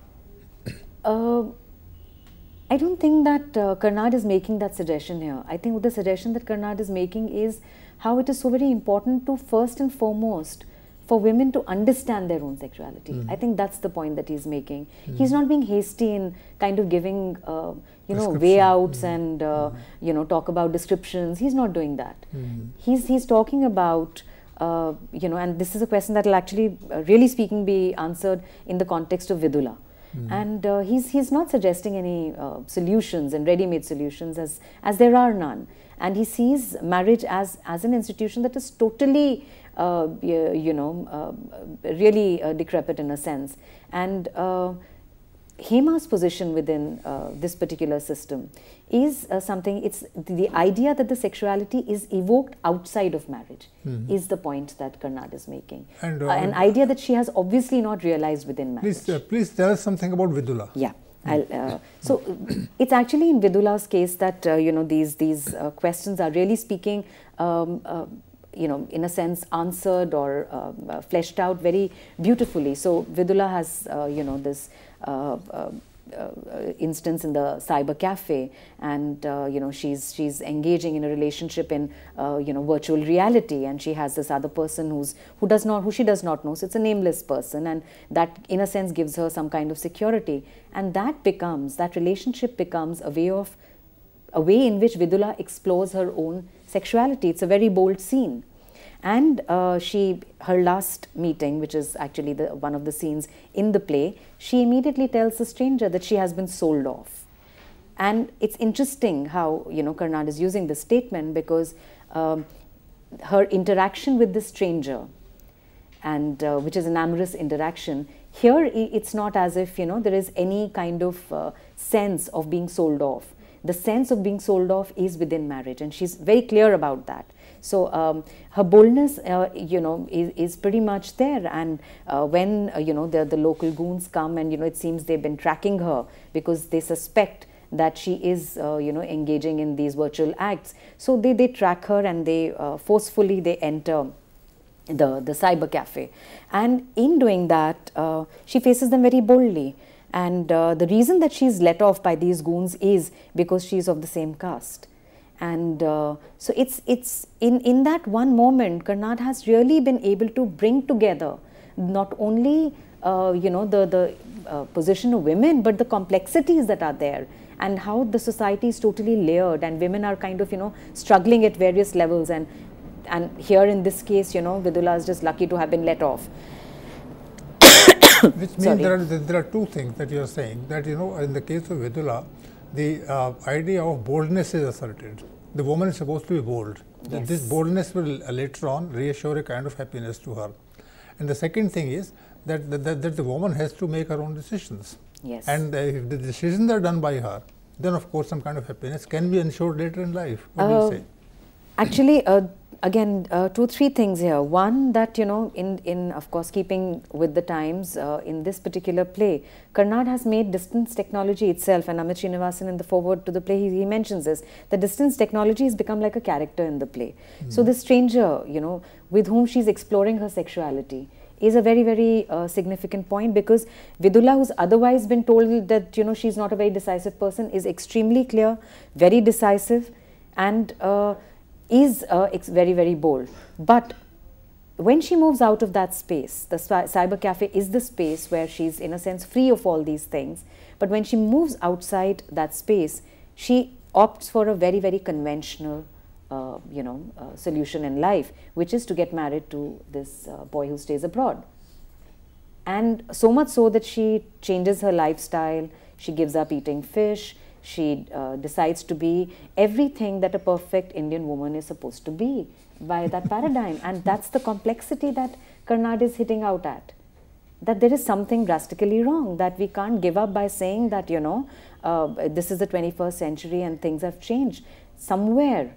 S2: I don't think that uh, Karnad is making that suggestion here. I think the suggestion that Karnad is making is how it is so very important to first and foremost for women to understand their own sexuality. Mm. I think that's the point that he's making. Mm. He's not being hasty in kind of giving, uh, you know, way outs mm. and uh, you know talk about descriptions. He's not doing that. He's he's talking about. Uh, you know, and this is a question that will actually, uh, really speaking, be answered in the context of Vidula. Mm. And uh, he's, he's not suggesting any uh, solutions and ready-made solutions as, as there are none. And he sees marriage as, as an institution that is totally, uh, you know, uh, really uh, decrepit in a sense. And uh, Hema's position within uh, this particular system is uh, something, it's the idea that the sexuality is evoked outside of marriage mm-hmm. is the point that Karnad is making. And, uh, an idea that she has obviously not realized within marriage.
S1: Please, uh, please tell us something about Vidula.
S2: Yeah. Uh, so [CLEARS THROAT] it's actually in Vidula's case that uh, you know these these questions are really speaking um, you know, in a sense, answered or uh, fleshed out very beautifully. So Vidula has, uh, you know, this uh, uh, uh, instance in the cyber cafe. And uh, you know she's she's engaging in a relationship in uh, you know virtual reality. And she has this other person who's who does not who she does not know. So it's a nameless person. And that in a sense gives her some kind of security. And that becomes that relationship becomes a way of a way in which Vidula explores her own sexuality. It's a very bold scene and uh, she her last meeting which is actually the one of the scenes in the play she immediately tells the stranger that she has been sold off. And it's interesting how you know karnad is using this statement because um, her interaction with the stranger and uh, which is an amorous interaction here it's not as if you know there is any kind of uh, sense of being sold off the sense of being sold off is within marriage and she's very clear about that so um, her boldness, uh, you know, is, is pretty much there. And uh, when uh, you know the the local goons come, and you know, it seems they've been tracking her because they suspect that she is uh, you know engaging in these virtual acts. So they they track her and they uh, forcefully they enter the the cyber cafe, and in doing that, uh, she faces them very boldly. And the reason that she's let off by these goons is because she's of the same caste. And uh, so it's it's in in that one moment karnad has really been able to bring together not only uh, you know the the uh, position of women but the complexities that are there and how the society is totally layered and women are kind of you know struggling at various levels. And and here in this case you know vidula is just lucky to have been let off [COUGHS]
S1: which means there are there are two things that you are saying that you know in the case of vidula the uh, idea of boldness is asserted. The woman is supposed to be bold. Yes. This boldness will uh, later on reassure a kind of happiness to her. And the second thing is that, that, that the woman has to make her own decisions.
S2: Yes.
S1: And uh, if the decisions are done by her, then of course some kind of happiness can be ensured later in life. What do you
S2: Uh,
S1: say?
S2: Actually, uh, again, uh, two, three things here. One, that, you know, in, in of course, keeping with the times, uh, in this particular play, Karnad has made distance technology itself, and Amrit Srinivasan in the foreword to the play, he, he mentions this, the distance technology has become like a character in the play. So, the stranger, you know, with whom she's exploring her sexuality, is a very very uh, significant point because Vidula who's otherwise been told that you know she's not a very decisive person is extremely clear very decisive and uh, is uh, very very bold. But when she moves out of that space the cyber cafe is the space where she's in a sense free of all these things. But when she moves outside that space she opts for a very very conventional uh, you know, uh, solution in life, which is to get married to this uh, boy who stays abroad. And so much so that she changes her lifestyle, she gives up eating fish, she uh, decides to be everything that a perfect Indian woman is supposed to be by that [LAUGHS] paradigm. And that's the complexity that Karnad is hitting out at. That there is something drastically wrong, that we can't give up by saying that, you know, uh, this is the 21st century and things have changed. Somewhere,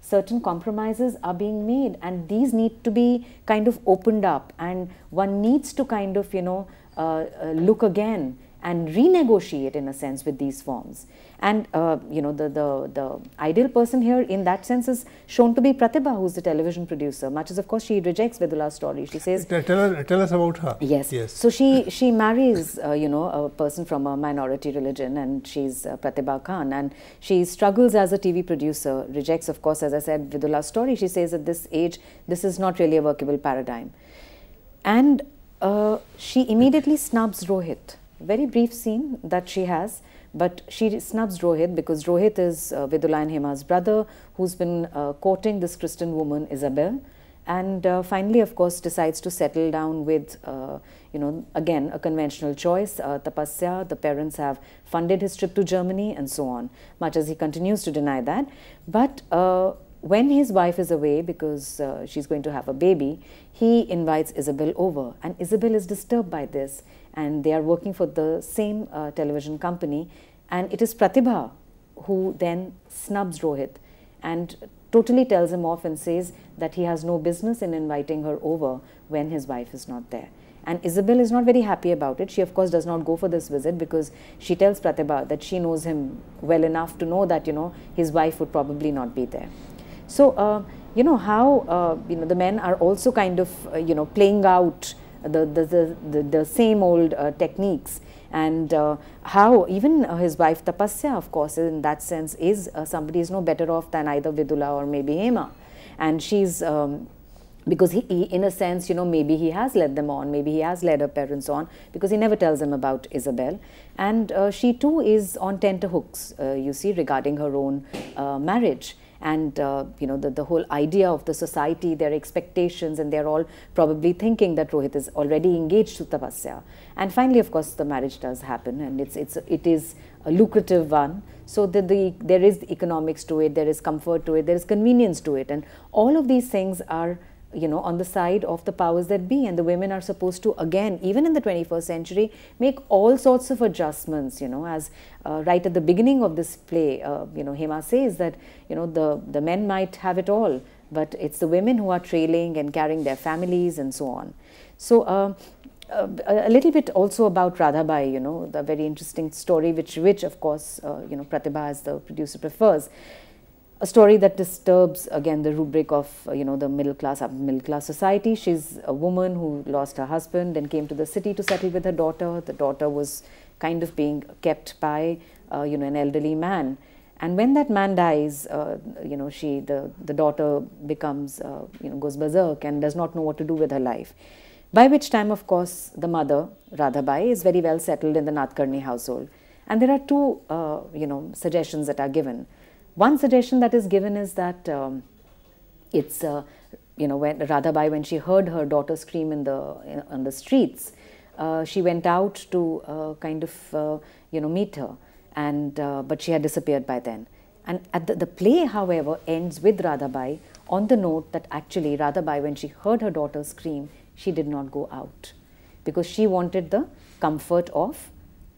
S2: certain compromises are being made and these need to be kind of opened up and one needs to kind of you know uh, uh, look again and renegotiate in a sense with these forms and uh, you know the, the the ideal person here in that sense is shown to be Pratibha who's the television producer much as of course she rejects Vidula's story she says
S1: Tell, tell us, tell us about her.
S2: Yes.
S1: Yes.
S2: So she she marries uh, you know a person from a minority religion and she's uh, Pratibha Khan and she struggles as a TV producer. Rejects of course as I said Vidula's story. She says at this age this is not really a workable paradigm, and uh, she immediately snubs Rohit. Very brief scene that she has. But she snubs Rohit because Rohit is uh, Vidula Hema's brother who's been uh, courting this Christian woman Isabel. And uh, finally of course decides to settle down with uh, you know again a conventional choice uh, tapasya. The parents have funded his trip to germany and so on much as he continues to deny that. But uh, when his wife is away because uh, she's going to have a baby he invites isabel over. And isabel is disturbed by this and they are working for the same uh, television company and it is pratibha who then snubs rohit and totally tells him off and says that he has no business in inviting her over when his wife is not there. And Isabel is not very happy about it. She, of course, does not go for this visit because she tells Pratibha that she knows him well enough to know that, you know, his wife would probably not be there. So, uh, you know, how, uh, you know, the men are also kind of, uh, you know, playing out the, the, the, the, same old uh, techniques and uh, how even uh, his wife Tapasya, of course, in that sense, is uh, somebody is no better off than either Vidula or maybe Hema, and she's. Um, because he, he, in a sense, you know, maybe he has led them on, maybe he has led her parents on, because he never tells them about Isabel. And uh, she too is on tenterhooks, uh, you see, regarding her own uh, marriage and uh, you know the, the whole idea of the society their expectations and they're all probably thinking that rohit is already engaged to tapasya. And finally of course the marriage does happen and it's it's it is a lucrative one. So that the there is economics to it there is comfort to it there is convenience to it. And all of these things are you know on the side of the powers that be. And the women are supposed to again even in the 21st century make all sorts of adjustments you know as uh, right at the beginning of this play uh, you know hema says that you know the the men might have it all but it's the women who are trailing and carrying their families and so on. So uh, uh, a little bit also about Radhabai, you know, the very interesting story, which, which of course, uh, you know, Pratibha as the producer prefers a story that disturbs again the rubric of uh, you know the middle class middle class society. She's a woman who lost her husband and came to the city to settle with her daughter. The daughter was kind of being kept by uh, you know an elderly man. And when that man dies uh, you know she the the daughter becomes uh, you know goes berserk and does not know what to do with her life. By which time of course the mother radhabai is very well settled in the nadkarni household. And there are two uh, you know suggestions that are given one suggestion that is given is that um, it's, uh, you know, when Radhabai, when she heard her daughter scream in the in, on the streets, uh, she went out to uh, kind of, uh, you know, meet her, and uh, but she had disappeared by then. And at the, the play, however, ends with Radhabai on the note that actually Radhabai, when she heard her daughter scream, she did not go out because she wanted the comfort of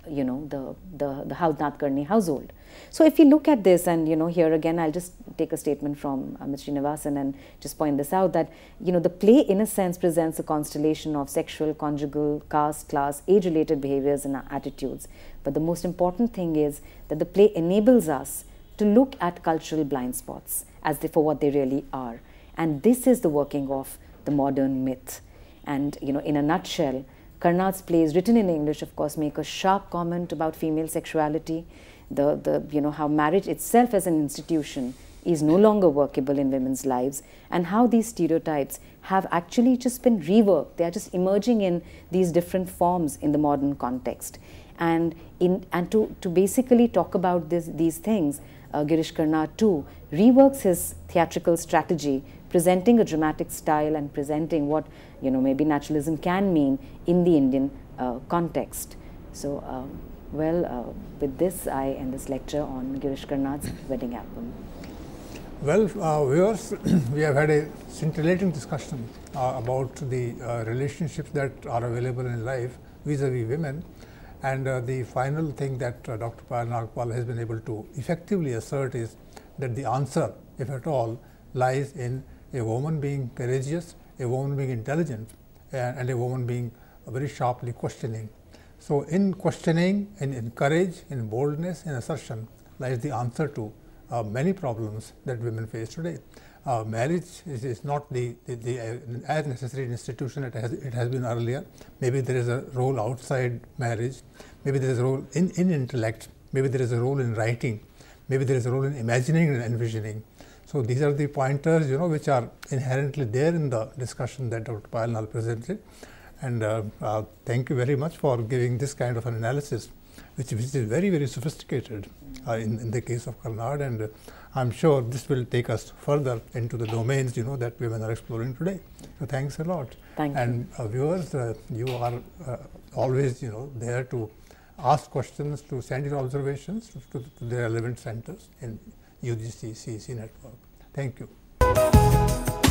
S2: you know, the, the, the Nadkarni household. So if we look at this, and you know, here again, I'll just take a statement from uh, Mr. Srinivasan and just point this out that you know, the play, in a sense, presents a constellation of sexual, conjugal, caste, class, age-related behaviors and attitudes. But the most important thing is that the play enables us to look at cultural blind spots as they, for what they really are. And this is the working of the modern myth. And you know, in a nutshell, Karnad's plays written in English, of course, make a sharp comment about female sexuality, the, the, you know, how marriage itself as an institution is no longer workable in women's lives and how these stereotypes have actually just been reworked. They are just emerging in these different forms in the modern context. And, in, and to, to basically talk about this, these things, uh, Girish Karnad too reworks his theatrical strategy, presenting a dramatic style and presenting what you know maybe naturalism can mean in the Indian uh, context. So, um, well, uh, with this, I end this lecture on Girish Karnad's wedding album.
S1: Well, uh, viewers, [CLEARS THROAT] we have had a scintillating discussion uh, about the uh, relationships that are available in life vis-a-vis -vis women. And uh, the final thing that uh, Dr. Payal Nagpal has been able to effectively assert is that the answer, if at all, lies in a woman being courageous, a woman being intelligent, and, and a woman being very sharply questioning. So, in questioning, in, in courage, in boldness, in assertion lies the answer to uh, many problems that women face today. Uh, marriage is, is not the, the, the uh, as necessary institution it has, it has been earlier. Maybe there is a role outside marriage, maybe there is a role in, in intellect, maybe there is a role in writing, maybe there is a role in imagining and envisioning. So, these are the pointers you know which are inherently there in the discussion that Dr. Payal presented and uh, uh, thank you very much for giving this kind of an analysis which, which is very very sophisticated uh, in, in the case of Karnad. and uh, I'm sure this will take us further into the domains you know that women are exploring today. So thanks a lot.
S2: Thank
S1: and
S2: you.
S1: Uh, viewers, uh, you are always you know there to ask questions, to send your observations to, to the relevant centers in UGC CEC network. Thank you.